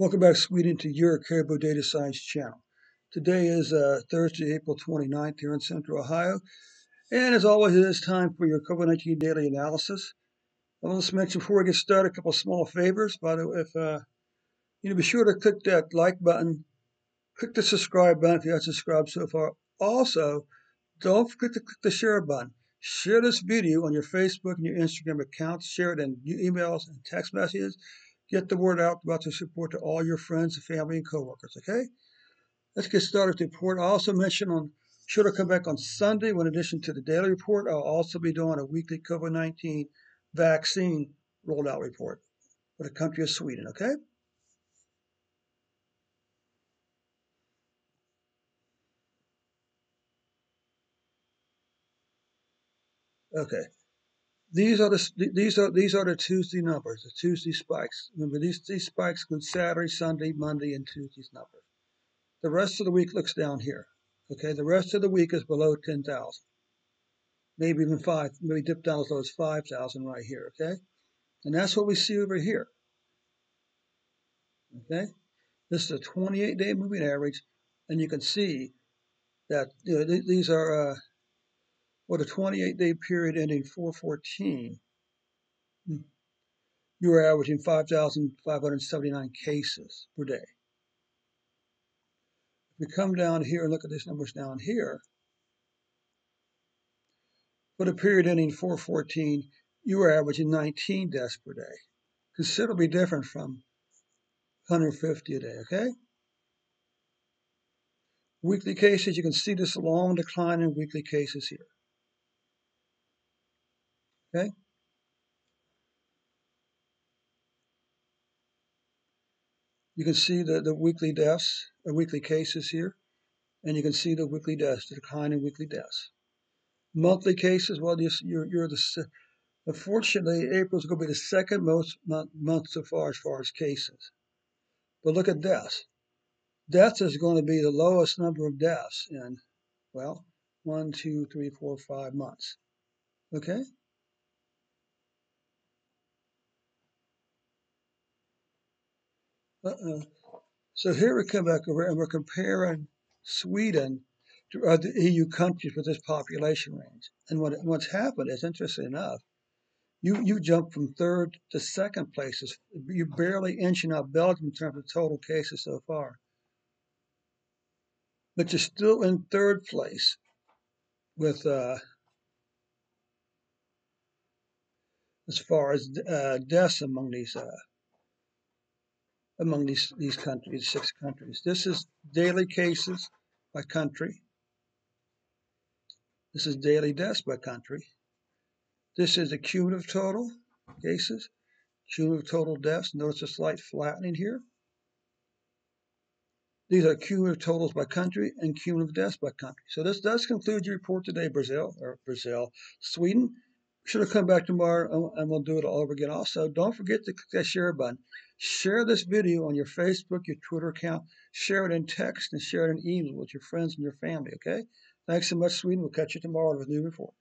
Welcome back, Sweden, to your Caribou Data Science channel. Today is uh, Thursday, April 29th here in Central Ohio. And as always, it is time for your COVID-19 daily analysis. I want to mention before we get started a couple small favors. By the way, if uh, you know, be sure to click that like button, click the subscribe button if you haven't subscribed so far. Also, don't forget to click the share button. Share this video on your Facebook and your Instagram accounts. Share it in emails and text messages. Get the word out about the support to all your friends, and family, and coworkers. Okay, let's get started with the report. I also mentioned on should I come back on Sunday. In addition to the daily report, I'll also be doing a weekly COVID-19 vaccine rollout report for the country of Sweden. Okay. Okay. These are the these are these are the Tuesday numbers, the Tuesday spikes. Remember these these spikes include Saturday, Sunday, Monday, and Tuesday's numbers. The rest of the week looks down here. Okay, the rest of the week is below ten thousand, maybe even five, maybe dip down as low as five thousand right here. Okay, and that's what we see over here. Okay, this is a 28-day moving average, and you can see that you know, th these are. Uh, what a 28 day period ending 414, hmm, you were averaging 5,579 cases per day. If we come down here and look at these numbers down here, for the period ending 414, you were averaging 19 deaths per day, considerably different from 150 a day, okay? Weekly cases, you can see this long decline in weekly cases here. Okay. You can see the, the weekly deaths, the weekly cases here, and you can see the weekly deaths, the decline in weekly deaths. Monthly cases, well, you're, you're the, unfortunately, April is going to be the second most month, month so far as far as cases. But look at deaths. Deaths is going to be the lowest number of deaths in, well, one, two, three, four, five months. Okay? Uh-uh. So here we come back over and we're comparing Sweden to other EU countries with this population range. And what, what's happened is, interesting enough, you, you jump from third to second places. You're barely inching out Belgium in terms of total cases so far. But you're still in third place with uh, as far as uh, deaths among these uh, among these, these countries, six countries. This is daily cases by country. This is daily deaths by country. This is the cumulative total cases, cumulative total deaths. Notice a slight flattening here. These are cumulative totals by country and cumulative deaths by country. So this does conclude your report today, Brazil, or Brazil, Sweden. Should have come back tomorrow and we'll do it all over again. Also, don't forget to click that share button. Share this video on your Facebook, your Twitter account. Share it in text and share it in email with your friends and your family, okay? Thanks so much, Sweden. We'll catch you tomorrow with a new report.